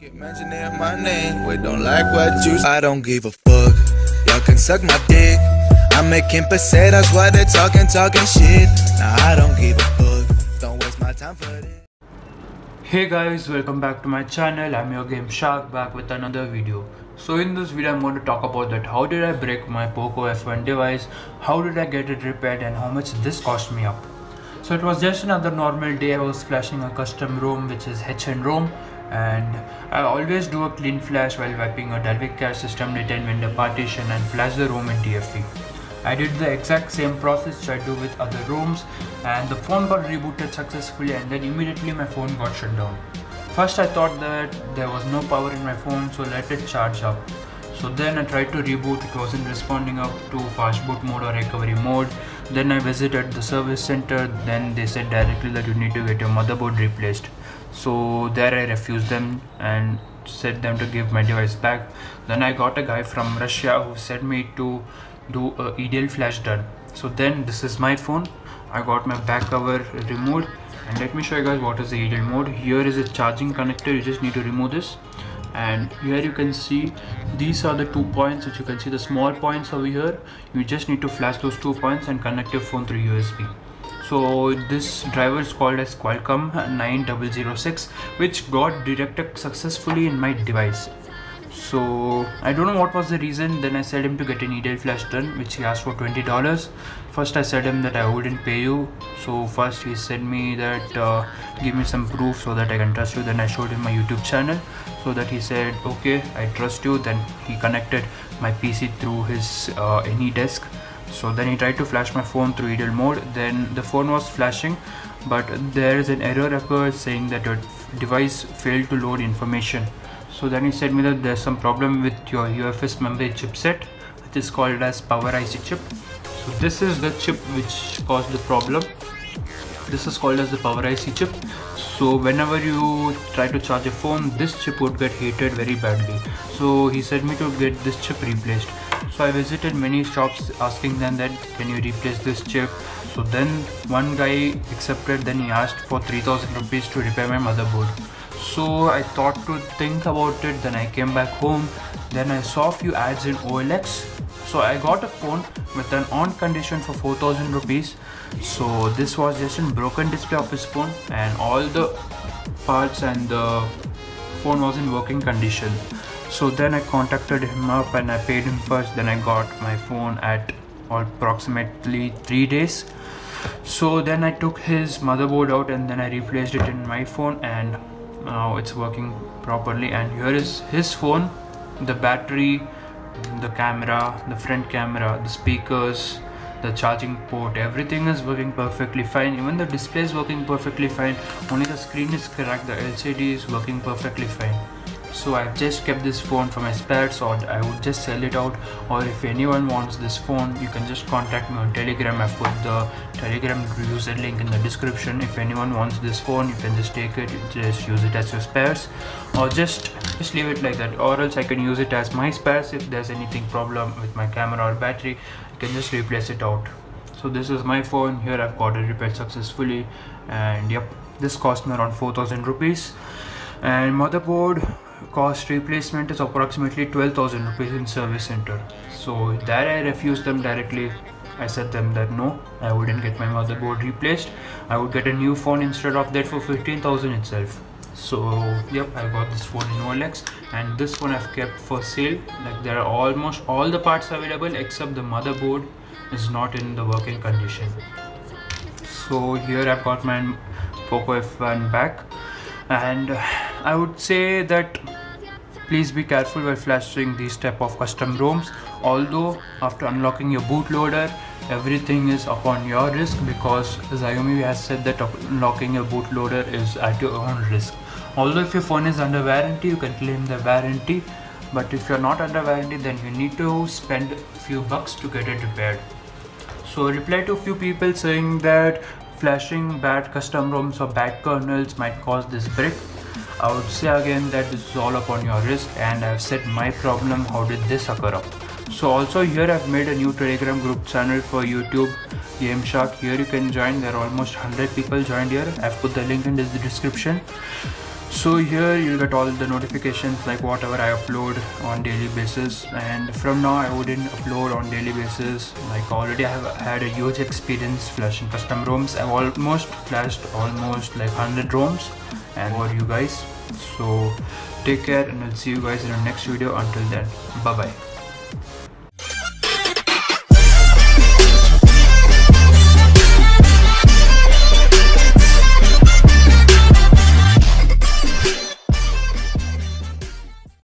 Mentioning my name, we don't like what you I don't give a fuck. Y'all can suck my dick. I'm making pesetas while they're talking, talking shit. Nah, I don't give a fuck. Don't waste my time for this. Hey guys, welcome back to my channel. I'm your Game Shark back with another video. So in this video I'm going to talk about that how did I break my Poco F1 device, how did I get it repaired and how much this cost me up. So it was just another normal day I was flashing a custom ROM which is HN ROM and I always do a clean flash while wiping a Dalvik cache system retain window partition and flash the ROM in TFT. I did the exact same process I do with other ROMs and the phone got rebooted successfully and then immediately my phone got shut down. First I thought that there was no power in my phone so let it charge up. So then I tried to reboot, it wasn't responding up to fast boot mode or recovery mode. Then I visited the service center, then they said directly that you need to get your motherboard replaced. So there I refused them and said them to give my device back. Then I got a guy from Russia who said me to do a EDL flash done. So then this is my phone. I got my back cover removed and let me show you guys what is the EDL mode. Here is a charging connector, you just need to remove this and here you can see these are the two points which you can see the small points over here you just need to flash those two points and connect your phone through USB so this driver is called as Qualcomm 9006 which got detected successfully in my device. So I don't know what was the reason. Then I said him to get an EDL flash done which he asked for $20 first I said him that I wouldn't pay you. So first he said me that uh, give me some proof so that I can trust you. Then I showed him my YouTube channel so that he said okay I trust you. Then he connected my PC through his uh, AnyDesk so then he tried to flash my phone through EDL mode. Then the phone was flashing but there is an error occurred saying that your device failed to load information. So then he said me that there's some problem with your UFS memory chipset which is called as power IC chip. So this is the chip which caused the problem. This is called as the power IC chip so whenever you try to charge a phone this chip would get heated very badly. So he said me to get this chip replaced. So I visited many shops asking them that can you replace this chip? So then one guy accepted then he asked for 3000 rupees to repair my motherboard. So I thought to think about it then I came back home. Then I saw few ads in OLX so I got a phone with an on condition for 4000 rupees. So this was just a broken display of his phone and all the parts and the phone was in working condition. So then I contacted him up and I paid him first. Then I got my phone at approximately three days. So then I took his motherboard out and then I replaced it in my phone and now it's working properly. And here is his phone. The battery the camera the front camera the speakers the charging port everything is working perfectly fine. Even the display is working perfectly fine. Only the screen is cracked the lcd is working perfectly fine so I've just kept this phone for my spares or I would just sell it out. Or if anyone wants this phone you can just contact me on telegram. I've put the telegram user link in the description. If anyone wants this phone you can just take it just use it as your spares. Or just just leave it like that. Or else I can use it as my spares if there's anything problem with my camera or battery. You can just replace it out. So this is my phone. Here I've got it repaired successfully. And yep this cost me around 4000 rupees. And motherboard cost replacement is approximately 12,000 rupees in service center. So that I refused them directly. I said them that no, I wouldn't get my motherboard replaced. I would get a new phone instead of that for 15,000 itself. So yep, I got this phone in OLX and this one I've kept for sale. Like there are almost all the parts available except the motherboard is not in the working condition. So here I've got my Poco F1 back and I would say that please be careful while flashing these type of custom ROMs although after unlocking your bootloader everything is upon your risk because Xiaomi has said that unlocking your bootloader is at your own risk. Although if your phone is under warranty you can claim the warranty. But if you're not under warranty then you need to spend a few bucks to get it repaired. So reply to a few people saying that flashing bad custom ROMs or bad kernels might cause this brick I would say again that this is all upon your risk and I've said my problem how did this occur up. So also here I've made a new telegram group channel for YouTube Game Shark. Here you can join there are almost 100 people joined here. I've put the link in the description. So here you'll get all the notifications like whatever I upload on daily basis. And from now I wouldn't upload on daily basis. Like already I have had a huge experience flashing custom ROMs I've almost flashed almost like 100 ROMs and for you guys? So take care and i'll see you guys in the next video. Until then bye bye